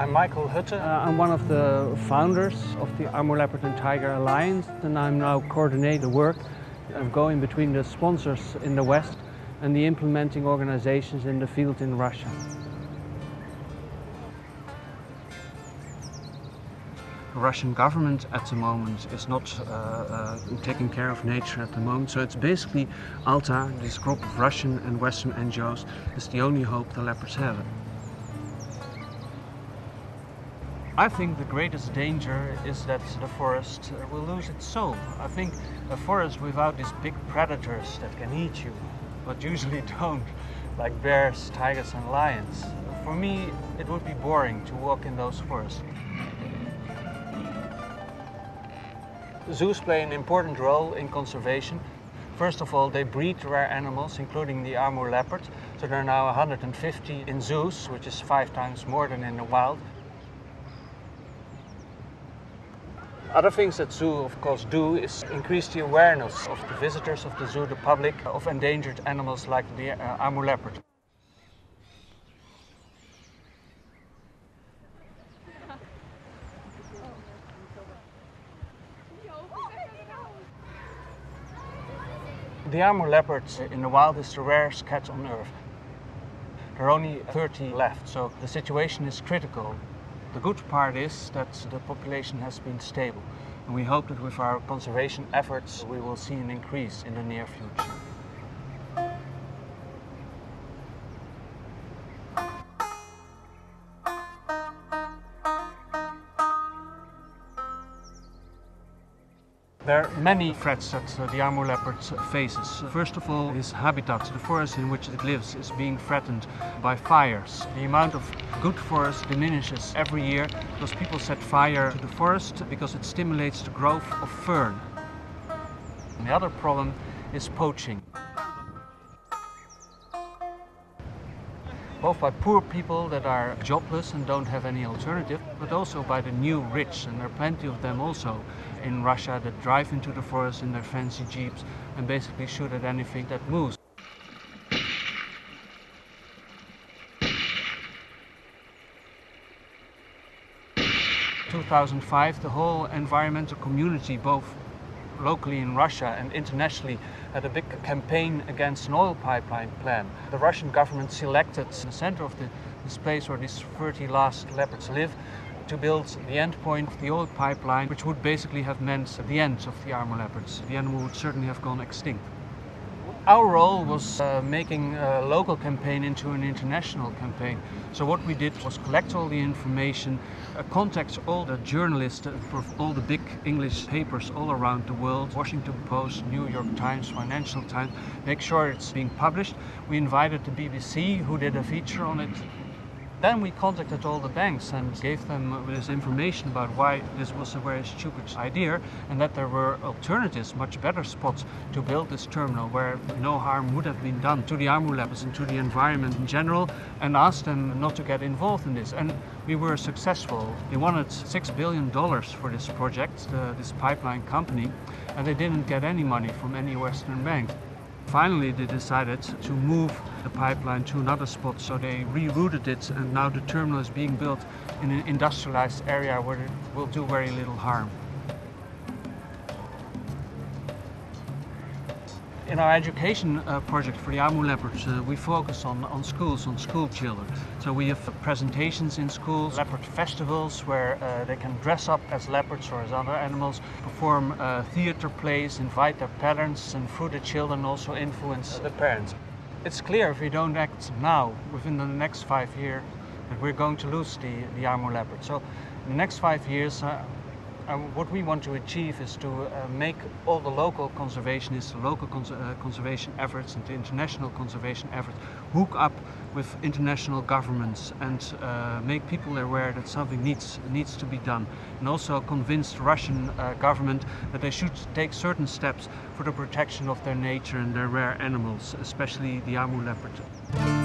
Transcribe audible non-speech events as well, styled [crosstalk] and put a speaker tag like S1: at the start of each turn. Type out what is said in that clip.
S1: I'm Michael Hötte.
S2: Uh, I'm one of the founders of the Amur Leopard and Tiger Alliance, and I'm now coordinating the work of going between the sponsors in the West and the implementing organizations in the field in Russia. The Russian government at the moment is not uh, uh, taking care of nature at the moment, so it's basically ALTA, this group of Russian and Western NGOs, is the only hope the leopards have. I think the greatest danger is that the forest uh, will lose its soul. I think a forest without these big predators that can eat you, but usually [laughs] don't, like bears, tigers and lions. For me, it would be boring to walk in those forests. Zoos play an important role in conservation. First of all, they breed rare animals, including the Amur leopard. So there are now 150 in zoos, which is five times more than in the wild. Other things that zoo, of course, do is increase the awareness of the visitors of the zoo, the public, of endangered animals like the uh, Amur leopard. The Amur leopard in the wild is the rarest cat on earth. There are only 30 left, so the situation is critical. The good part is that the population has been stable. And we hope that with our conservation efforts, we will see an increase in the near future. There are many threats that uh, the Amur leopard faces. First of all, his habitat, the forest in which it lives, is being threatened by fires. The amount of good forest diminishes every year because people set fire to the forest because it stimulates the growth of fern. And the other problem is poaching. Both by poor people that are jobless and don't have any alternative, but also by the new rich, and there are plenty of them also in Russia that drive into the forest in their fancy jeeps and basically shoot at anything that moves. In 2005, the whole environmental community, both locally in Russia and internationally, had a big campaign against an oil pipeline plan. The Russian government selected the center of the, this place where these 30 last leopards live to build the end point of the oil pipeline, which would basically have meant the end of the Amur leopards. The animal would certainly have gone extinct. Our role was uh, making a local campaign into an international campaign. So what we did was collect all the information, uh, contact all the journalists for all the big English papers all around the world, Washington Post, New York Times, Financial Times, make sure it's being published. We invited the BBC who did a feature on it then we contacted all the banks and gave them this information about why this was a very stupid idea and that there were alternatives, much better spots to build this terminal where no harm would have been done to the Amur leopards and to the environment in general and asked them not to get involved in this. And we were successful. They wanted $6 billion for this project, uh, this pipeline company, and they didn't get any money from any Western bank. Finally, they decided to move the pipeline to another spot, so they rerouted it, and now the terminal is being built in an industrialized area where it will do very little harm. In our education uh, project for the Amur leopards, uh, we focus on, on schools, on school children. So we have presentations in schools, leopard festivals where uh, they can dress up as leopards or as other animals, perform uh, theater plays, invite their parents, and through the children also influence the parents. It's clear if we don't act now, within the next five years, that we're going to lose the, the Amur leopard. So in the next five years, uh, um, what we want to achieve is to uh, make all the local conservationists, the local cons uh, conservation efforts and the international conservation efforts hook up with international governments and uh, make people aware that something needs needs to be done and also convinced Russian uh, government that they should take certain steps for the protection of their nature and their rare animals especially the Amur leopard.